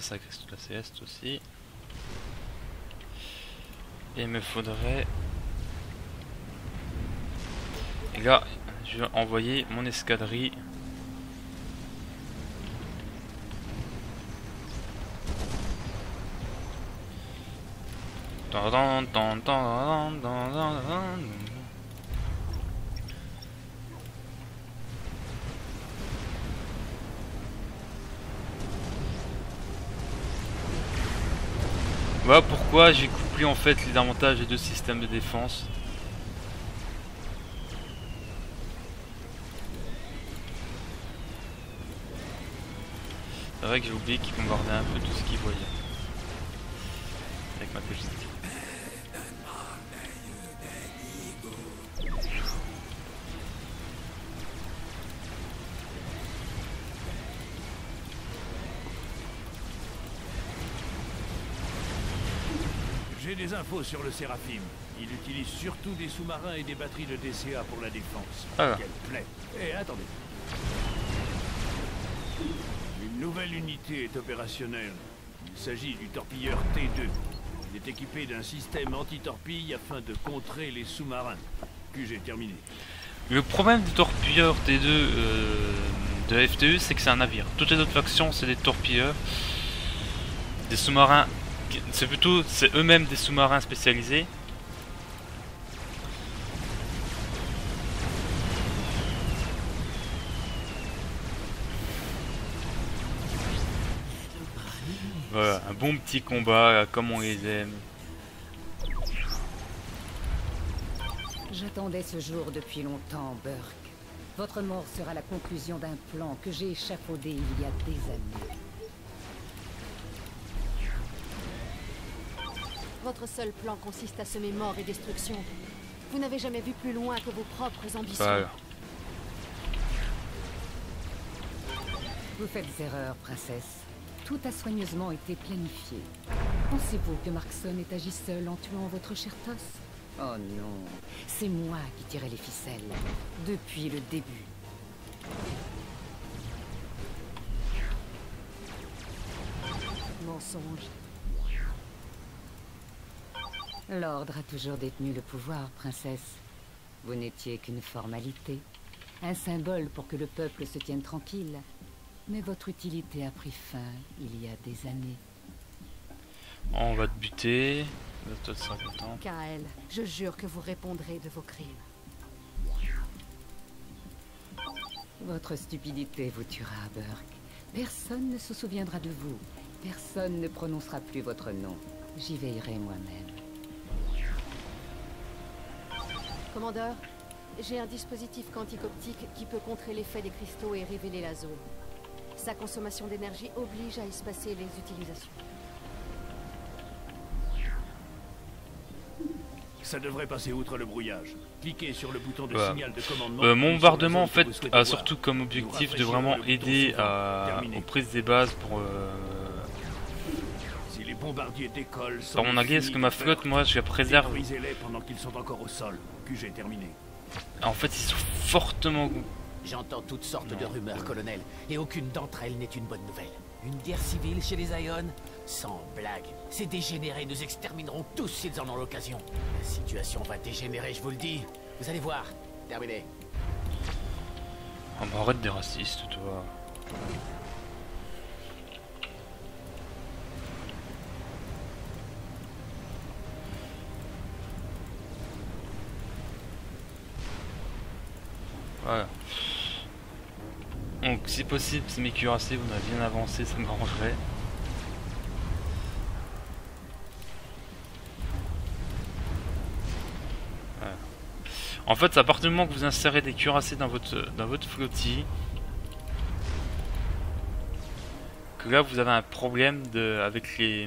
ça, toute la sieste aussi. Et il me faudrait... Et là, je vais envoyer mon escadrille tan, tan, tan, tan. Voilà pourquoi j'ai couplé en fait les avantages des deux systèmes de défense. C'est vrai que j'ai oublié qu'il bombardait un peu tout ce qu'il voyait. Avec ma petite. Des infos sur le Séraphim. Il utilise surtout des sous-marins et des batteries de DCA pour la défense. Ah. Quelle plaie. Et attendez. Une nouvelle unité est opérationnelle. Il s'agit du torpilleur T2. Il est équipé d'un système anti-torpille afin de contrer les sous-marins. J'ai terminé. Le problème du torpilleur T2 euh, de FTE, c'est que c'est un navire. Toutes les autres factions, c'est des torpilleurs. Des sous-marins. C'est plutôt. C'est eux-mêmes des sous-marins spécialisés. Voilà, un bon petit combat, comme on les aime. J'attendais ce jour depuis longtemps, Burke. Votre mort sera la conclusion d'un plan que j'ai échafaudé il y a des années. Votre seul plan consiste à semer mort et destruction. Vous n'avez jamais vu plus loin que vos propres ambitions. Voilà. Vous faites erreur, princesse. Tout a soigneusement été planifié. Pensez-vous que Markson ait agi seul en tuant votre cher Toss Oh non, c'est moi qui tirais les ficelles. Depuis le début. Mensonge. L'ordre a toujours détenu le pouvoir, princesse. Vous n'étiez qu'une formalité. Un symbole pour que le peuple se tienne tranquille. Mais votre utilité a pris fin il y a des années. On va te buter. Toi, tu seras content. Kael, je jure que vous répondrez de vos crimes. Votre stupidité vous tuera, Burke. Personne ne se souviendra de vous. Personne ne prononcera plus votre nom. J'y veillerai moi-même. Commandeur, j'ai un dispositif quantique optique qui peut contrer l'effet des cristaux et révéler la zone. Sa consommation d'énergie oblige à espacer les utilisations. Ça devrait passer outre le brouillage. Cliquez sur le bouton de Voilà. signal de commandement. Euh, mon bombardement en fait a surtout comme objectif de vraiment aider à, aux prises des bases pour euh, Sans par mon allié parce que ma flotte moi je la préserve Détruisez-les pendant qu'ils sont encore au sol. Que j'ai terminé. en fait ils sont fortement J'entends toutes sortes de rumeurs, colonel, et aucune d'entre elles n'est une bonne nouvelle. Une guerre civile chez les Ion Sans blague. Ces dégénérés nous extermineront tous s'ils en ont l'occasion. La situation va dégénérer, je vous le dis. Vous allez voir. Terminé. oh, bah, arrête des racistes toi voilà donc si possible c'est mes cuirassés vous n'avez bien avancé ça m'arrangerait Voilà. En fait, c'est à partir du moment que vous insérez des cuirassés dans votre, dans votre flottille, que là vous avez un problème de, avec les.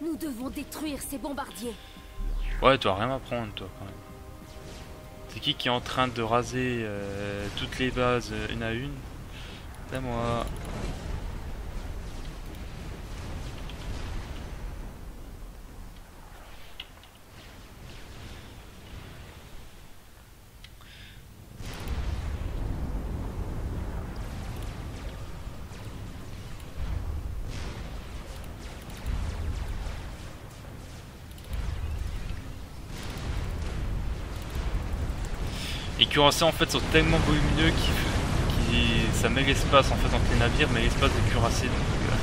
Nous devons détruire ces bombardiers. Ouais, tu as rien à prendre, toi, quand même. C'est qui qui est en train de raser euh, toutes les bases euh, une à une? C'est moi. Les cuirassés en fait sont tellement volumineux qu'ils ça met l'espace en fait entre les navires, mais l'espace des cuirassés donc. euh,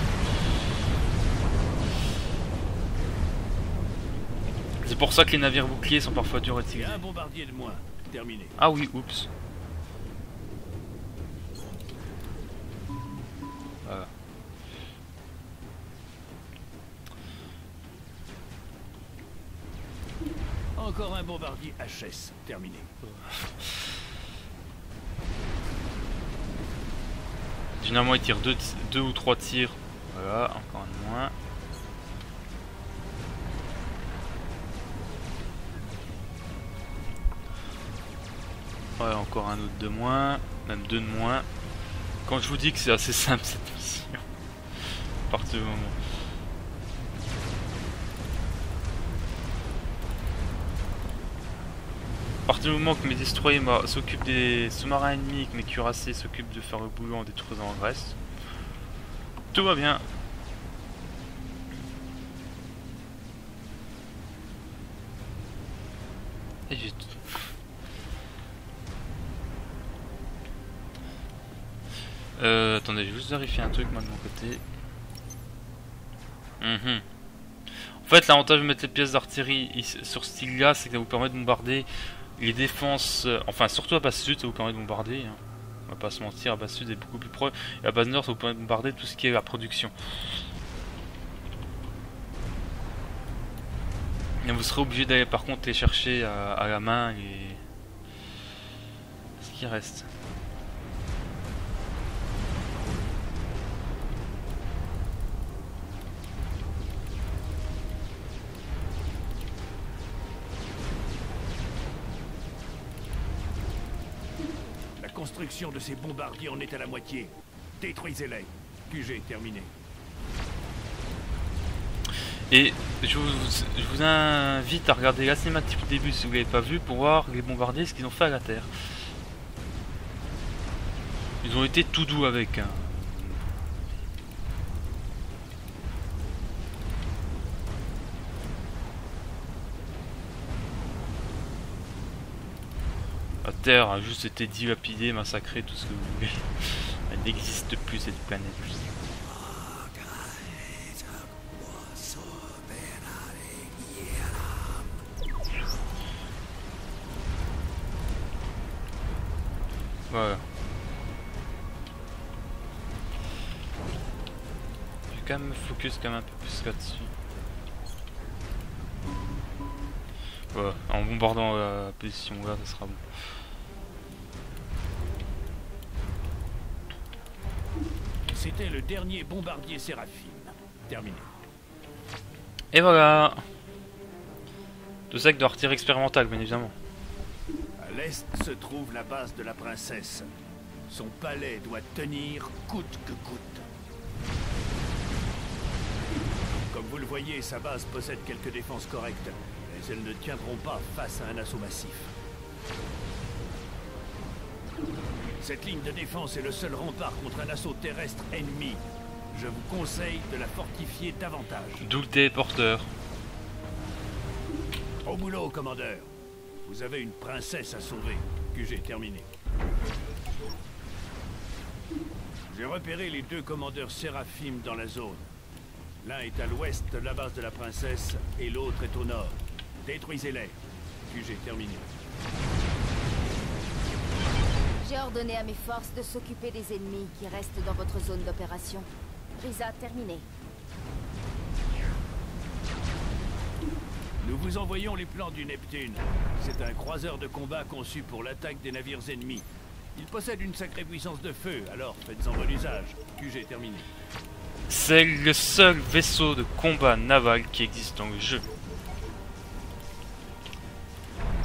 C'est pour ça que les navires boucliers sont parfois durs à. Terminé. Ah oui, oups. Encore un bombardier HS. Terminé. Généralement, ils tirent deux, deux ou trois tirs. Voilà, encore un de moins. Ouais, encore un autre de moins. Même deux de moins. Quand je vous dis que c'est assez simple cette mission. À partir du moment. À partir du moment que mes destroyers s'occupent des sous-marins ennemis, que mes cuirassés s'occupent de faire le boulot en détruisant le reste, tout va bien. Et j'ai tout- Euh, attendez, je vais juste vérifier un truc moi de mon côté. Mhm. En fait, l'avantage de mettre les pièces d'artillerie sur ce style-là, c'est que ça vous permet de bombarder les défenses, euh, enfin surtout à base sud, permet de bombarder. hein. On va pas se mentir, à base sud est beaucoup plus proche. Et à base nord, ça vous permet de bombarder tout ce qui est la production. Et vous serez obligé d'aller par contre les chercher à, à la main et ce qui reste. La construction de ces bombardiers en est à la moitié. Détruisez-les. QG terminé. Et je vous, invite à regarder la cinématique du début si vous l'avez pas vu pour voir les bombardiers ce qu'ils ont fait à la Terre. Ils ont été tout doux avec. hein. La Terre a juste été dilapidée, massacrée, tout ce que vous voulez. Elle n'existe plus cette planète. Voilà. Je vais quand même me focus quand même un peu plus là-dessus. Voilà, en bombardant la position là, ça sera bon. C'était le dernier bombardier Séraphine. Terminé. Et voilà Tout ça avec de l'artillerie expérimentale, bien évidemment. À l'est se trouve la base de la princesse. Son palais doit tenir coûte que coûte. Comme vous le voyez, sa base possède quelques défenses correctes, elles ne tiendront pas face à un assaut massif. Cette ligne de défense est le seul rempart contre un assaut terrestre ennemi. Je vous conseille de la fortifier davantage. D'où le téléporteur. Au boulot, commandeur. Vous avez une princesse à sauver, que j'ai terminé. J'ai repéré les deux commandeurs Séraphim dans la zone. L'un est à l'ouest de la base de la princesse et l'autre est au nord. Détruisez-les, j'ai terminé. J'ai ordonné à mes forces de s'occuper des ennemis qui restent dans votre zone d'opération. Risa, terminé. Nous vous envoyons les plans du Neptune. C'est un croiseur de combat conçu pour l'attaque des navires ennemis. Il possède une sacrée puissance de feu, alors faites-en bon usage. J'ai terminé. C'est le seul vaisseau de combat naval qui existe dans le jeu.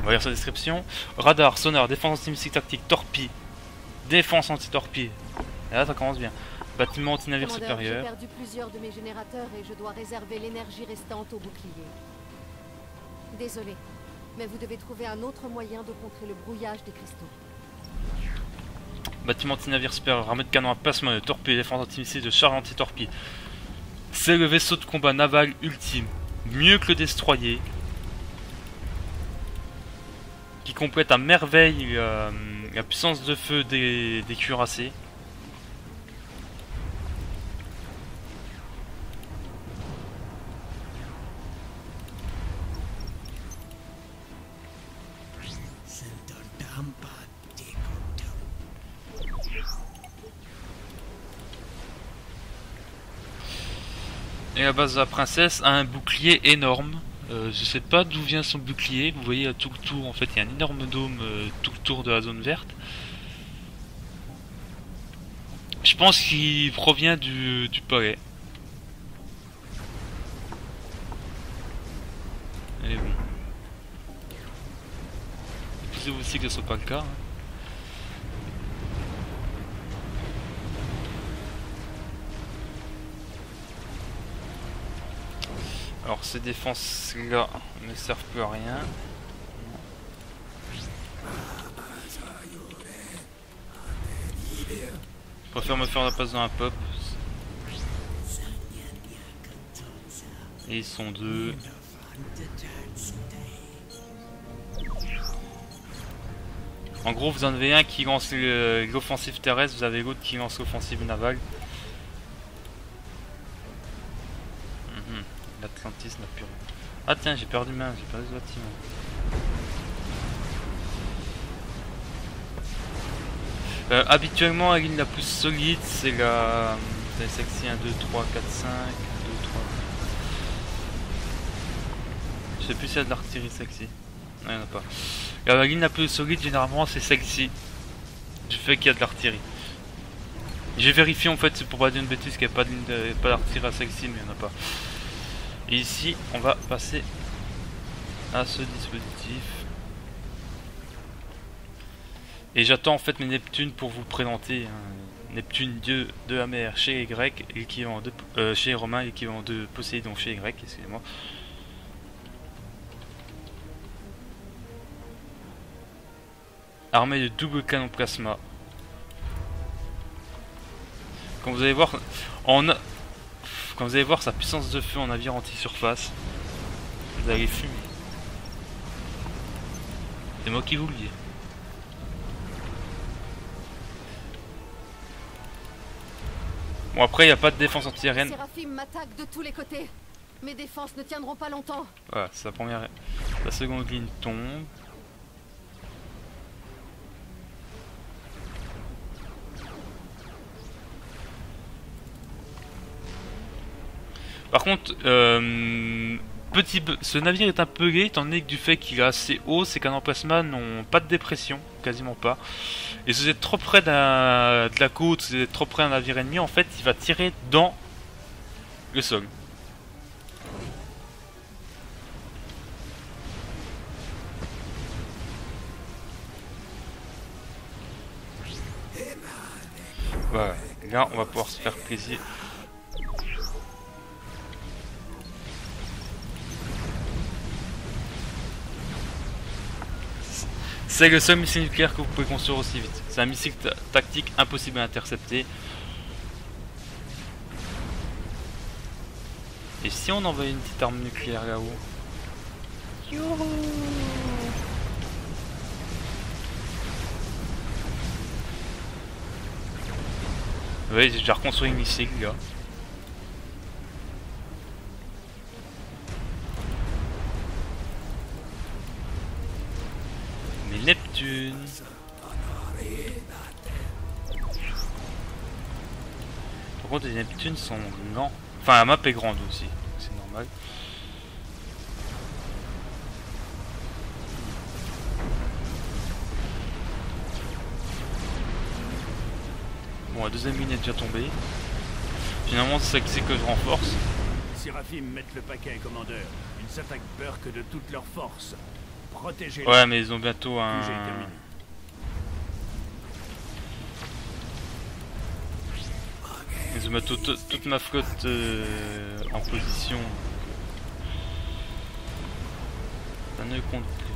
On va lire sa description. Radar, sonar, défense anti-missile tactique, torpille, défense anti-torpille. Et là, ça commence bien. Bâtiment anti-navire Commandeur, j'ai supérieur. perdu plusieurs de mes générateurs et je dois réserver l'énergie restante au bouclier. Désolé, mais vous devez trouver un autre moyen de contrer le brouillage des cristaux. Bâtiment anti-navire supérieur, armée de canon à placement de torpilles, défense anti-missile de char anti-torpille. C'est le vaisseau de combat naval ultime. Mieux que le destroyer. Qui complète à merveille euh, la puissance de feu des, des cuirassés. Et la base de la princesse a un bouclier énorme. Euh, je sais pas d'où vient son bouclier. Vous voyez à tout le tour, en fait, il y a un énorme dôme euh, tout le tour de la zone verte. Je pense qu'il provient du, du palais. Et bon. C'est aussi que ce soit pas le cas. hein. Alors ces défenses là ne servent plus à rien. Je préfère me faire la passe dans un pop. Et ils sont deux. En gros, vous en avez un qui lance l'offensive terrestre, vous avez l'autre qui lance l'offensive navale. Ah tiens, j'ai perdu main, j'ai perdu ce bâtiment. Euh, habituellement, la ligne la plus solide, c'est la... C'est sexy 1, 2, 3, 4, 5, 1, 2, 3. Je sais plus s'il y a de l'artillerie sexy. Non, il n'y en a pas. La, la ligne la plus solide, généralement, c'est sexy. Du fait qu'il y a de l'artillerie. J'ai vérifié en fait, c'est pour pas dire une bêtise qu'il n'y a pas d'artillerie à sexy, mais il n'y en a pas. Et ici, on va passer à ce dispositif. Et j'attends en fait mes Neptunes pour vous présenter un Neptune dieu de la mer chez les Grecs, l'équivalent de euh, chez les Romains, l'équivalent de Poséidon chez Grecs, excusez-moi. Armé de double canon plasma. Quand vous allez voir en quand vous allez voir sa puissance de feu en navire anti-surface, vous allez fumer. C'est moi qui vous le dis. Bon après il n'y a pas de défense antiaérienne. M'attaque de tous les côtés. Mes défenses ne tiendront pas longtemps. Voilà, c'est la première. La seconde ligne tombe. Par contre, euh, petit, ce navire est un peu gai étant donné que du fait qu'il est assez haut, ses canons plasma n'ont pas de dépression, quasiment pas. Et si vous êtes trop près de la côte, si vous êtes trop près d'un navire ennemi, en fait, il va tirer dans le sol. Voilà, là on va pouvoir se faire plaisir. C'est le seul missile nucléaire que vous pouvez construire aussi vite. C'est un missile ta- tactique impossible à intercepter. Et si on envoyait une petite arme nucléaire là-haut? Oui, j'ai déjà reconstruit une missile là. Mais Neptune. Par contre, les Neptunes sont grands. Enfin, la map est grande aussi, c'est normal. Bon, la deuxième mine est déjà tombée. Finalement, c'est ça que c'est que je renforce. Les Séraphim mettent le paquet, commandeur. Ils s'attaquent que de toute leur force. Ouais, mais ils ont bientôt un. Ils ont bientôt to- toute ma flotte euh, en position. Ça ne compte plus.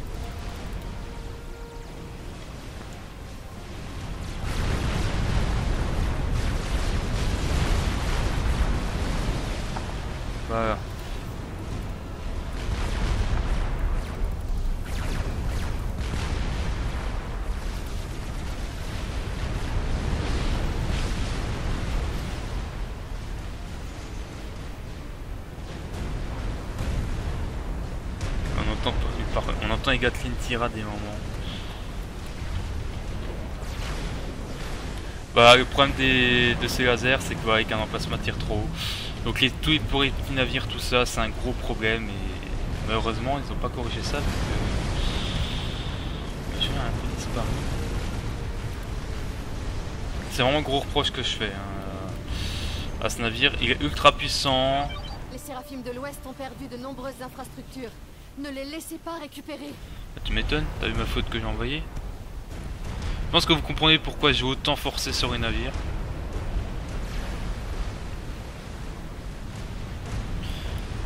Voilà. Les Gatling tirer à des moments. Bah, le problème des, de ces lasers, c'est que voilà, qu'un emplacement tire trop haut. Donc les, tous les petits navires, tout ça, c'est un gros problème et malheureusement, ils n'ont pas corrigé ça. Un disparu. C'est vraiment un gros reproche que je fais hein, à ce navire. Il est ultra puissant. Les séraphimes de l'Ouest ont perdu de nombreuses infrastructures. Ne les laissez pas récupérer. Ah, tu m'étonnes, t'as vu ma faute que j'ai envoyée Je pense que vous comprenez pourquoi j'ai autant forcé sur les navires.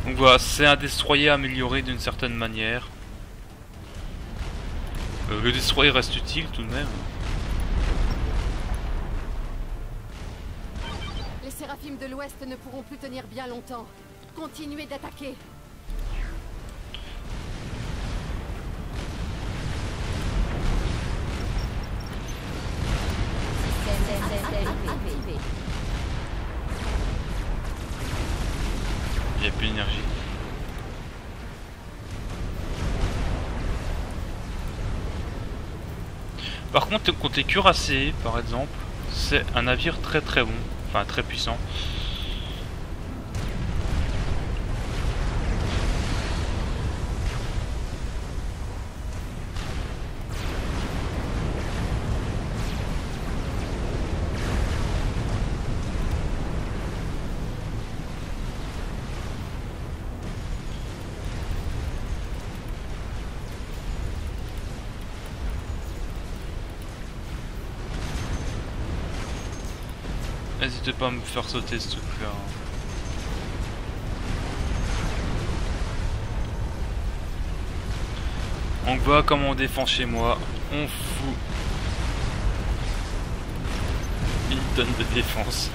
Donc voilà, c'est un destroyer amélioré d'une certaine manière. Euh, le destroyer reste utile tout de même. Les séraphimes de l'Ouest ne pourront plus tenir bien longtemps. Continuez d'attaquer. Par contre, côté cuirassé, par exemple, c'est un navire très très bon, enfin très puissant. N'hésitez pas à me faire sauter ce truc là. On voit comment on défend chez moi. On fout une tonne de défense.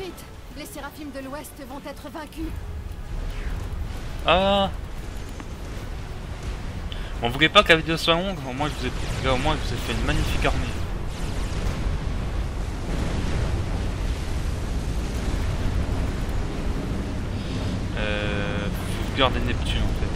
Vite Les séraphimes de l'Ouest vont être vaincus. Ah On voulait pas que la vidéo soit longue, au moins je vous ai, là, au moins je vous ai fait une magnifique armée. Euh, faut garder Neptune en fait.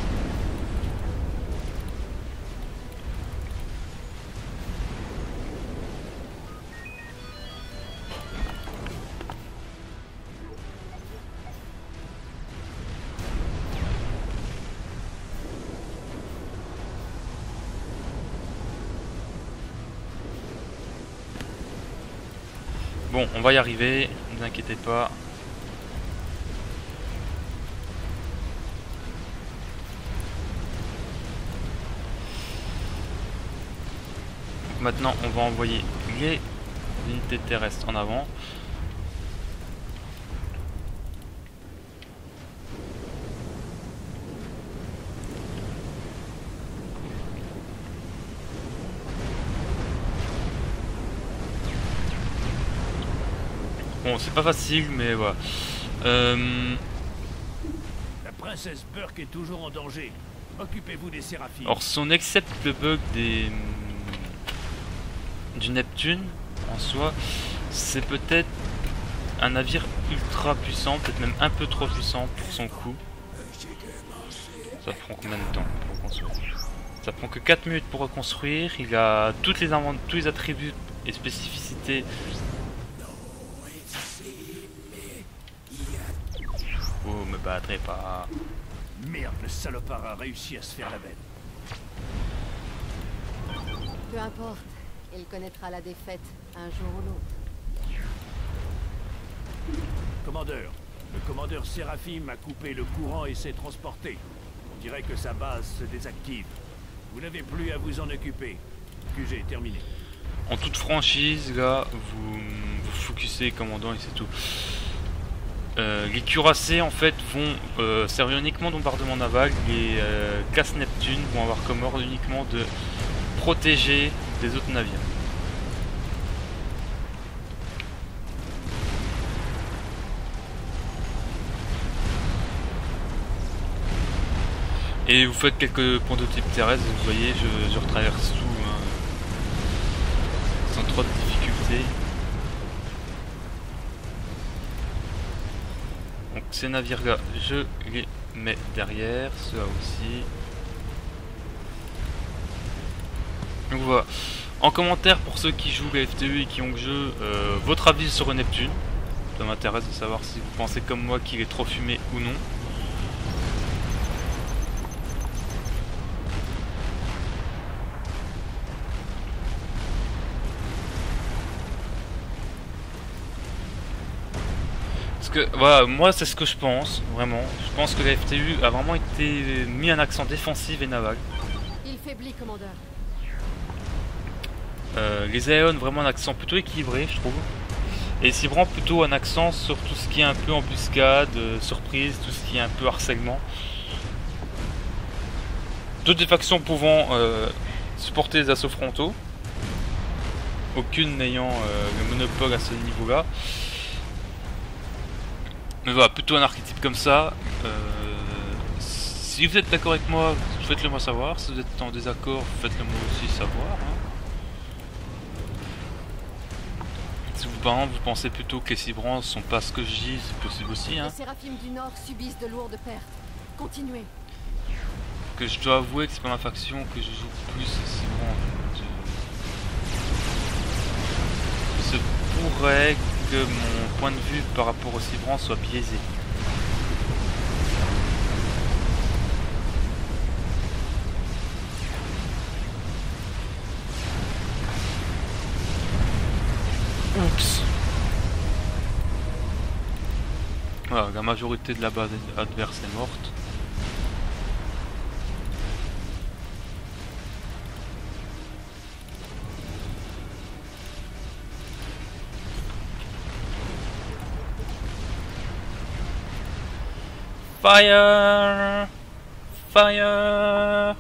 Bon, on va y arriver, ne vous inquiétez pas. Maintenant, on va envoyer les unités terrestres en avant. Bon, c'est pas facile, mais voilà. Euh, La princesse Burke est toujours en danger. Occupez-vous des séraphimes. alors, si on accepte le bug des du Neptune en soi, c'est peut-être un navire ultra puissant, peut-être même un peu trop puissant pour son coup. Ça prend combien de temps pour reconstruire? Ça prend que 4 minutes pour reconstruire. Il a toutes les tous les attributs et spécificités. Vous me battrez pas. Merde, le salopard a réussi à se faire la belle. Peu importe, il connaîtra la défaite un jour ou l'autre. Commandeur, le commandeur Séraphim a coupé le courant et s'est transporté. On dirait que sa base se désactive. Vous n'avez plus à vous en occuper. QG terminé. En toute franchise, là, vous vous focussez commandant et c'est tout. Euh, les cuirassés en fait vont euh, servir uniquement de bombardement naval. Les euh, classes Neptune vont avoir comme ordre uniquement de protéger des autres navires. Et vous faites quelques points de type terrestre, vous voyez, je, retraverse tout hein, sans trop de difficultés. Donc ces navires-là, je les mets derrière, ceux-là aussi. Voilà. En commentaire pour ceux qui jouent la FTE et qui ont le jeu, euh, votre avis sur Neptune. Ça m'intéresse de savoir si vous pensez comme moi qu'il est trop fumé ou non. Parce que, voilà, moi c'est ce que je pense, vraiment. Je pense que la FTU a vraiment été mis un accent défensif et naval. Il faiblit, commandeur. Euh, les Aeon vraiment un accent plutôt équilibré, je trouve. Et Cibran plutôt un accent sur tout ce qui est un peu embuscade, euh, surprise, tout ce qui est un peu harcèlement. Toutes les factions pouvant euh, supporter les assauts frontaux. Aucune n'ayant le monopole à ce niveau-là. Mais voilà, plutôt un archétype comme ça. Si vous êtes d'accord avec moi, faites-le moi savoir. Si vous êtes en désaccord, faites-le moi aussi savoir. hein. Si vous, par exemple, vous pensez plutôt que les Cibrans sont pas ce que je dis, c'est possible aussi. Hein. Les séraphimes du Nord subissent de lourdes pertes. Continuez. Que je dois avouer que c'est pas ma faction que je joue plus les Cibrans. Je- Il se pourrait que mon point de vue par rapport aux Cibrans soit biaisé. Oups. Voilà, la majorité de la base adverse est morte. Fire! Fire!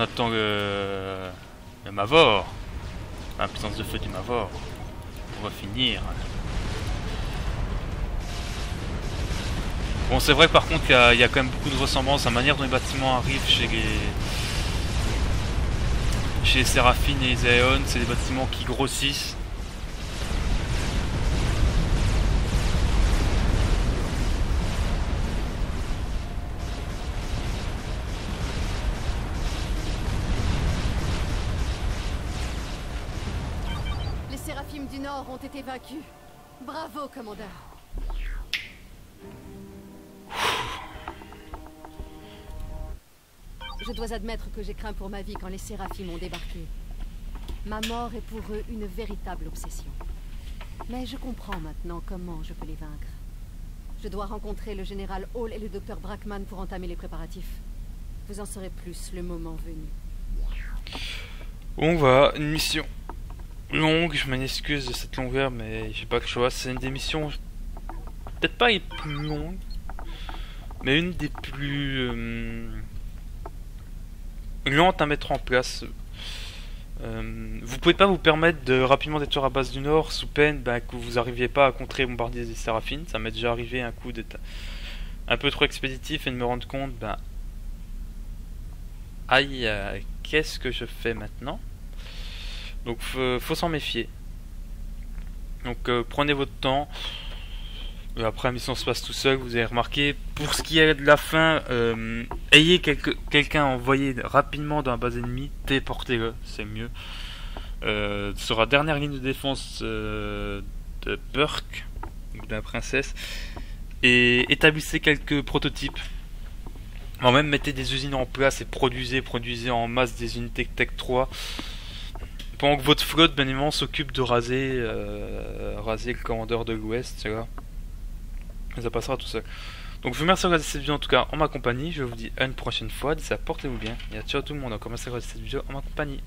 On attend, on attend le, Mavor. La puissance de feu du Mavor. On va finir. Bon, c'est vrai par contre, il y, a- quand même beaucoup de ressemblances à la manière dont les bâtiments arrivent chez les. Chez les Séraphines et les Aeon, c'est des bâtiments qui grossissent. Du Nord ont été vaincus. Bravo, commandeur. Je dois admettre que j'ai craint pour ma vie quand les séraphimes ont débarqué. Ma mort est pour eux une véritable obsession. Mais je comprends maintenant comment je peux les vaincre. Je dois rencontrer le général Hall et le docteur Brackman pour entamer les préparatifs. Vous en saurez plus le moment venu. On va, une mission longue, je m'en excuse de cette longueur, mais j'ai pas le choix. C'est une des missions, peut-être pas les plus longues, mais une des plus euh, lentes à mettre en place. Euh, vous pouvez pas vous permettre de rapidement détruire la base du Nord sous peine bah, que vous arriviez pas à contrer et bombarder des séraphines. Ça m'est déjà arrivé un coup d'être un peu trop expéditif et de me rendre compte, bah, aïe, euh, qu'est-ce que je fais maintenant? Donc faut, s'en méfier. Donc euh, prenez votre temps. Après la mission se passe tout seul, vous avez remarqué. Pour ce qui est de la fin, euh, ayez quelqu'un envoyé rapidement dans la base ennemie, téléportez-le, c'est mieux. Euh, sur la dernière ligne de défense euh, de Burke, donc de la princesse, et établissez quelques prototypes. Bon, même mettez des usines en place et produisez, produisez en masse des unités Tech 3. Pendant que votre flotte, bien évidemment, s'occupe de raser, euh, raser le commandeur de l'Ouest, tu vois. Ça passera tout seul. Donc je vous remercie de regarder cette vidéo en tout cas en ma compagnie. Je vous dis à une prochaine fois. D'ici là, portez-vous bien. Et à ciao tout le monde. Encore merci de regarder cette vidéo en ma compagnie.